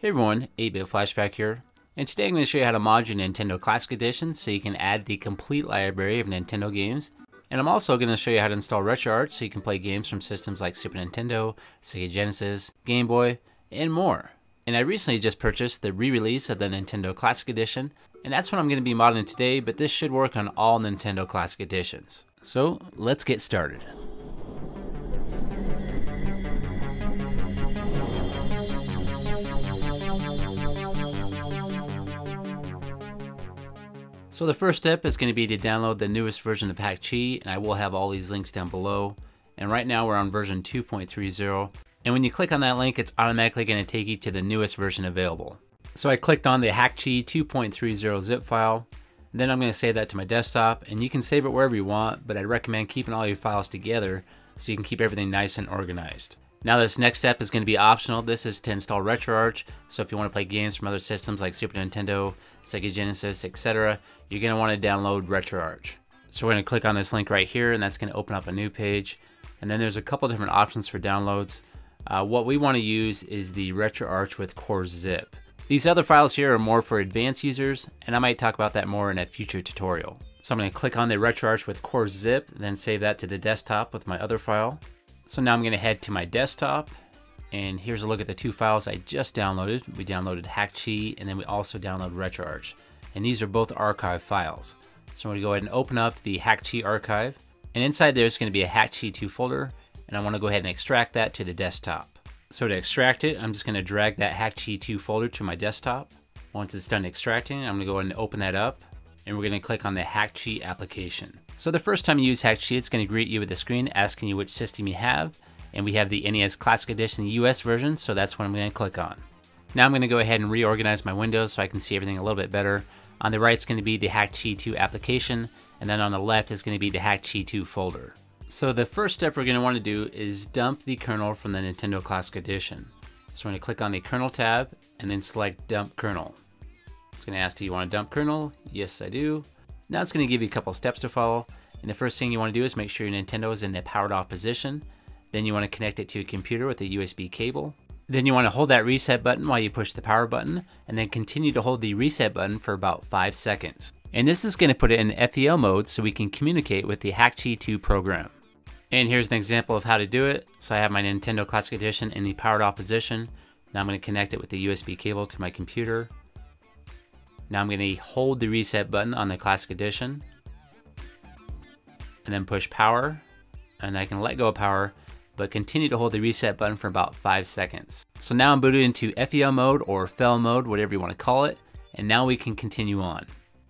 Hey everyone, 8-Bit Flashback here, and today I'm going to show you how to mod your Nintendo Classic Edition so you can add the complete library of Nintendo games. And I'm also going to show you how to install RetroArch so you can play games from systems like Super Nintendo, Sega Genesis, Game Boy, and more. And I recently just purchased the re-release of the Nintendo Classic Edition, and that's what I'm going to be modding today, but this should work on all Nintendo Classic Editions. So let's get started. So the first step is going to be to download the newest version of Hakchi, and I will have all these links down below. And right now we're on version 2.30, and when you click on that link, it's automatically going to take you to the newest version available. So I clicked on the Hakchi 2.30 zip file, then I'm going to save that to my desktop, and you can save it wherever you want, but I'd recommend keeping all your files together so you can keep everything nice and organized. Now this next step is going to be optional. This is to install RetroArch. So if you want to play games from other systems like Super Nintendo, Sega Genesis, etc., you're going to want to download RetroArch. So we're going to click on this link right here and that's going to open up a new page. And then there's a couple different options for downloads. Uh, what we want to use is the RetroArch with Core Zip. These other files here are more for advanced users, and I might talk about that more in a future tutorial. So I'm going to click on the RetroArch with Core Zip, then save that to the desktop with my other file. So now I'm going to head to my desktop and here's a look at the two files I just downloaded. We downloaded Hakchi and then we also downloaded RetroArch. And these are both archive files. So I'm going to go ahead and open up the Hakchi archive. And inside there is going to be a Hakchi 2 folder. And I want to go ahead and extract that to the desktop. So to extract it, I'm just going to drag that Hakchi 2 folder to my desktop. Once it's done extracting, I'm going to go ahead and open that up and we're going to click on the Hakchi application. So the first time you use Hakchi, it's going to greet you with a screen asking you which system you have, and we have the NES Classic Edition US version, so that's what I'm to click on. Now I'm going to go ahead and reorganize my windows so I can see everything a little bit better. On the right is going to be the Hakchi 2 application, and then on the left is going to be the Hakchi 2 folder. So the first step we're going to want to do is dump the kernel from the Nintendo Classic Edition. So going to click on the kernel tab and then select dump kernel. It's going to ask, do you want to dump kernel? Yes, I do. Now it's going to give you a couple steps to follow. And the first thing you want to do is make sure your Nintendo is in a powered off position. Then you want to connect it to a computer with a USB cable. Then you want to hold that reset button while you push the power button, and then continue to hold the reset button for about 5 seconds. And this is going to put it in FEL mode so we can communicate with the Hakchi 2 program. And here's an example of how to do it. So I have my Nintendo Classic Edition in the powered off position. Now I'm going to connect it with the USB cable to my computer. Now I'm going to hold the reset button on the Classic Edition and then push power and I can let go of power but continue to hold the reset button for about 5 seconds. So now I'm booted into FEL mode or FEL mode, whatever you want to call it, and now we can continue on.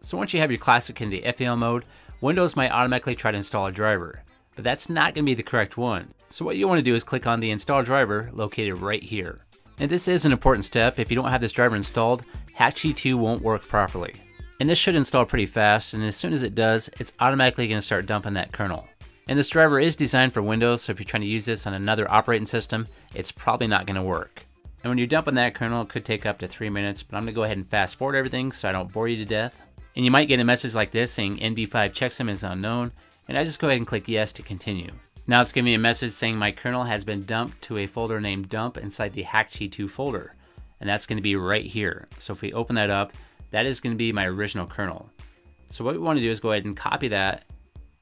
So once you have your Classic into FEL mode, Windows might automatically try to install a driver, but that's not going to be the correct one. So what you want to do is click on the install driver located right here. And this is an important step. If you don't have this driver installed, Hakchi 2 won't work properly. And this should install pretty fast, and as soon as it does, it's automatically going to start dumping that kernel. And this driver is designed for Windows, so if you're trying to use this on another operating system, it's probably not going to work. And when you're dumping that kernel, it could take up to 3 minutes, but I'm going to go ahead and fast forward everything so I don't bore you to death. And you might get a message like this saying MD5 checksum is unknown, and I just go ahead and click yes to continue. Now it's giving me a message saying my kernel has been dumped to a folder named dump inside the Hakchi 2 folder and that's going to be right here. So if we open that up, that is going to be my original kernel. So what we want to do is go ahead and copy that.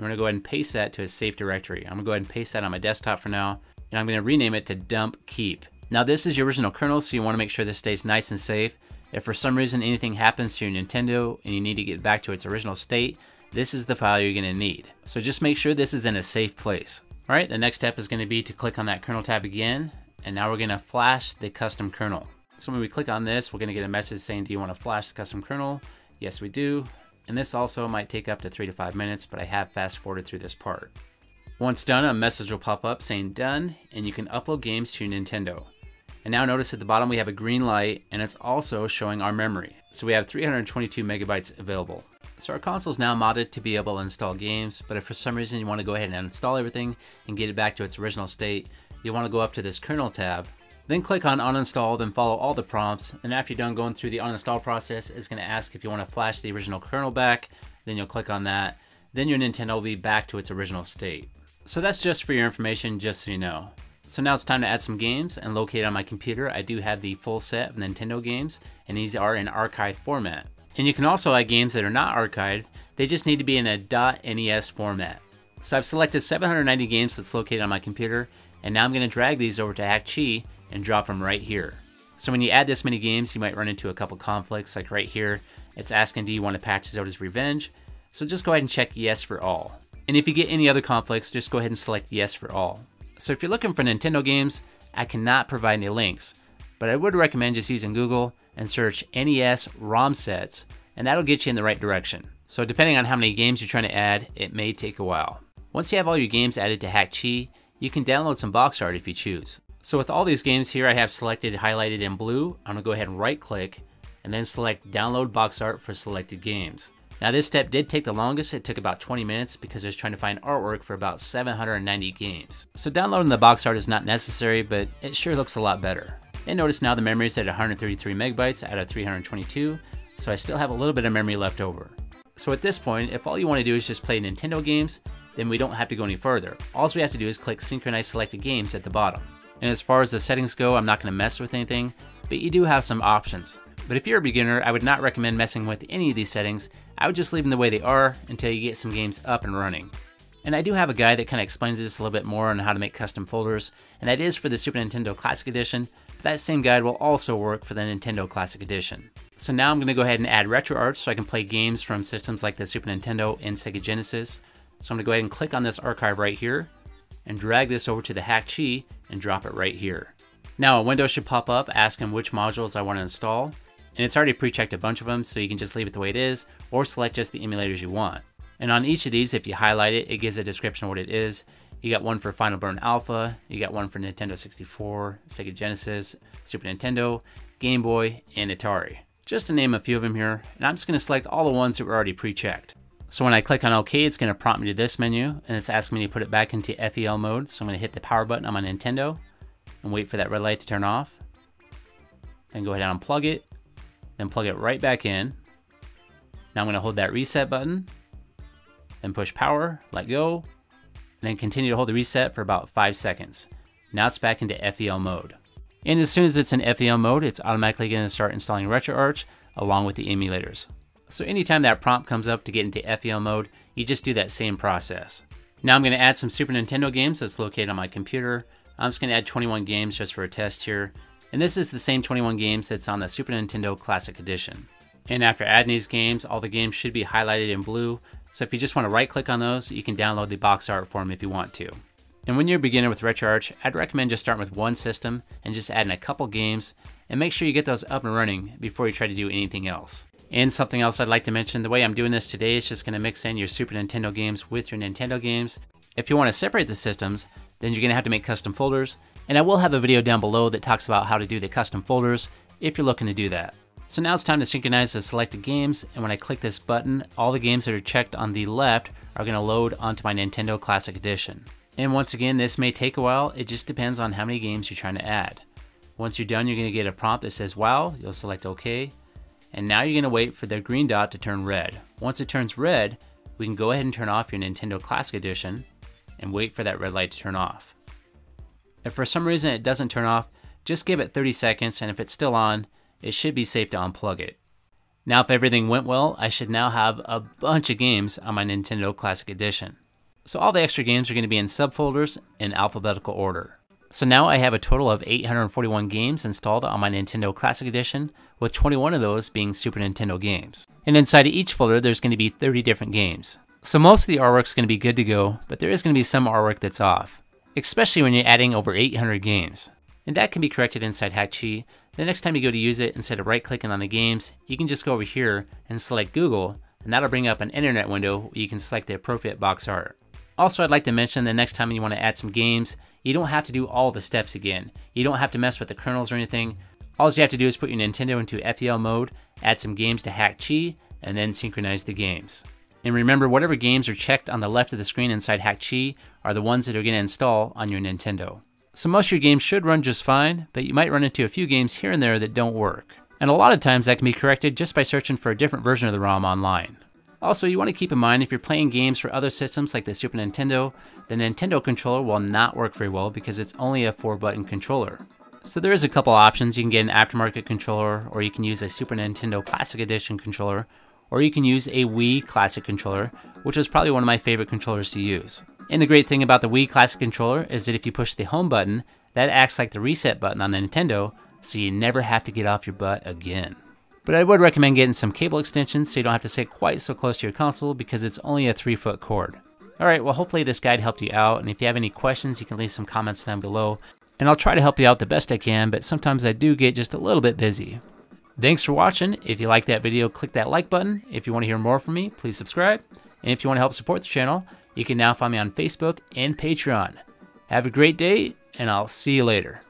I'm to go ahead and paste that to a safe directory. I'm to go ahead and paste that on my desktop for now, and I'm going to rename it to dump keep. Now this is your original kernel, so you want to make sure this stays nice and safe. If for some reason anything happens to your Nintendo and you need to get back to its original state, this is the file you're going to need. So just make sure this is in a safe place. All right, the next step is going to be to click on that kernel tab again, and now we're going to flash the custom kernel. So when we click on this, we're going to get a message saying, do you want to flash the custom kernel? Yes, we do. And this also might take up to three to five minutes, but I have fast forwarded through this part. Once done, a message will pop up saying done, and you can upload games to Nintendo. And now notice at the bottom we have a green light, and it's also showing our memory. So we have 322 megabytes available. So our console is now modded to be able to install games, but if for some reason you want to go ahead and install everything and get it back to its original state, you want to go up to this kernel tab then click on uninstall, then follow all the prompts. And after you're done going through the uninstall process, it's gonna ask if you wanna flash the original kernel back. Then you'll click on that. Then your Nintendo will be back to its original state. So that's just for your information, just so you know. So now it's time to add some games and locate on my computer I do have the full set of Nintendo games and these are in archive format. And you can also add games that are not archived, they just need to be in a .NES format. So I've selected 790 games that's located on my computer and now I'm going to drag these over to Hakchi and drop them right here. So when you add this many games you might run into a couple conflicts like right here it's asking do you want to patch Zoda's Revenge so just go ahead and check yes for all. And if you get any other conflicts just go ahead and select yes for all. So if you're looking for Nintendo games, I cannot provide any links, but I would recommend just using Google and search NES ROM sets, and that'll get you in the right direction. So depending on how many games you're trying to add, it may take a while. Once you have all your games added to Hakchi, you can download some box art if you choose. So with all these games here I have selected highlighted in blue, I'm gonna go ahead and right click and then select download box art for selected games. Now this step did take the longest, it took about 20 minutes because I was trying to find artwork for about 790 games. So downloading the box art is not necessary, but it sure looks a lot better. And notice now the memory is at 133 megabytes out of 322, so I still have a little bit of memory left over. So at this point, if all you want to do is just play Nintendo games, then we don't have to go any further. All we have to do is click Synchronize Selected Games at the bottom. And as far as the settings go, I'm not going to mess with anything, but you do have some options. But if you're a beginner, I would not recommend messing with any of these settings. I would just leave them the way they are until you get some games up and running. And I do have a guide that kind of explains this a little bit more on how to make custom folders, and that is for the Super Nintendo Classic Edition. But that same guide will also work for the Nintendo Classic Edition. So now I'm going to go ahead and add RetroArch so I can play games from systems like the Super Nintendo and Sega Genesis. So I'm going to go ahead and click on this archive right here, and drag this over to the Hakchi and drop it right here. Now a window should pop up asking which modules I want to install and it's already pre-checked a bunch of them so you can just leave it the way it is or select just the emulators you want. And on each of these, if you highlight it, it gives a description of what it is. You got one for Final Burn Alpha, you got one for Nintendo 64, Sega Genesis, Super Nintendo, Game Boy, and Atari. Just to name a few of them here, and I'm just going to select all the ones that were already pre-checked. So when I click on OK, it's going to prompt me to this menu, and it's asking me to put it back into FEL mode. So I'm going to hit the power button on my Nintendo, and wait for that red light to turn off. Then go ahead and unplug it, then plug it right back in. Now I'm going to hold that reset button, then push power, let go, and then continue to hold the reset for about 5 seconds. Now it's back into FEL mode. And as soon as it's in FEL mode, it's automatically going to start installing RetroArch along with the emulators. So anytime that prompt comes up to get into FEL mode, you just do that same process. Now I'm going to add some Super Nintendo games that's located on my computer. I'm just going to add 21 games just for a test here. And this is the same 21 games that's on the Super Nintendo Classic Edition. And after adding these games, all the games should be highlighted in blue. So if you just want to right click on those, you can download the box art for them if you want to. And when you're a beginner with RetroArch, I'd recommend just starting with one system and just adding a couple games and make sure you get those up and running before you try to do anything else. And something else I'd like to mention, the way I'm doing this today is just to mix in your Super Nintendo games with your Nintendo games. If you want to separate the systems, then you're to have to make custom folders and I will have a video down below that talks about how to do the custom folders if you're looking to do that. So now it's time to synchronize the selected games, and when I click this button, all the games that are checked on the left are going to load onto my Nintendo Classic Edition. And once again, this may take a while, it just depends on how many games you're trying to add. Once you're done, you're going to get a prompt that says wow, you'll select OK, and now you're going to wait for the green dot to turn red. Once it turns red, we can go ahead and turn off your Nintendo Classic Edition and wait for that red light to turn off. If for some reason it doesn't turn off, just give it 30 seconds and if it's still on, it should be safe to unplug it. Now if everything went well, I should now have a bunch of games on my Nintendo Classic Edition. So all the extra games are going to be in subfolders in alphabetical order. So now I have a total of 841 games installed on my Nintendo Classic Edition, with 21 of those being Super Nintendo games. And inside of each folder there's going to be 30 different games. So most of the artwork is going to be good to go, but there is going to be some artwork that's off especially when you're adding over 800 games. And that can be corrected inside Hakchi. The next time you go to use it, instead of right clicking on the games, you can just go over here and select Google, and that'll bring up an internet window where you can select the appropriate box art. Also, I'd like to mention the next time you want to add some games, you don't have to do all the steps again. You don't have to mess with the kernels or anything. All you have to do is put your Nintendo into FEL mode, add some games to Hakchi, and then synchronize the games. And remember, whatever games are checked on the left of the screen inside Hakchi are the ones that are going to install on your Nintendo. So most of your games should run just fine, but you might run into a few games here and there that don't work. And a lot of times that can be corrected just by searching for a different version of the ROM online. Also, you want to keep in mind if you're playing games for other systems like the Super Nintendo, the Nintendo controller will not work very well because it's only a 4 button controller. So there is a couple options. You can get an aftermarket controller, or you can use a Super Nintendo Classic Edition controller, or you can use a Wii Classic controller, which is probably one of my favorite controllers to use. And the great thing about the Wii Classic controller is that if you push the home button, that acts like the reset button on the Nintendo, so you never have to get off your butt again. But I would recommend getting some cable extensions so you don't have to sit quite so close to your console because it's only a 3 foot cord. Alright, well hopefully this guide helped you out, and if you have any questions you can leave some comments down below, and I'll try to help you out the best I can, but sometimes I do get just a little bit busy. Thanks for watching. If you like that video, click that like button. If you want to hear more from me, please subscribe. And if you want to help support the channel, you can now find me on Facebook and Patreon. Have a great day, and I'll see you later.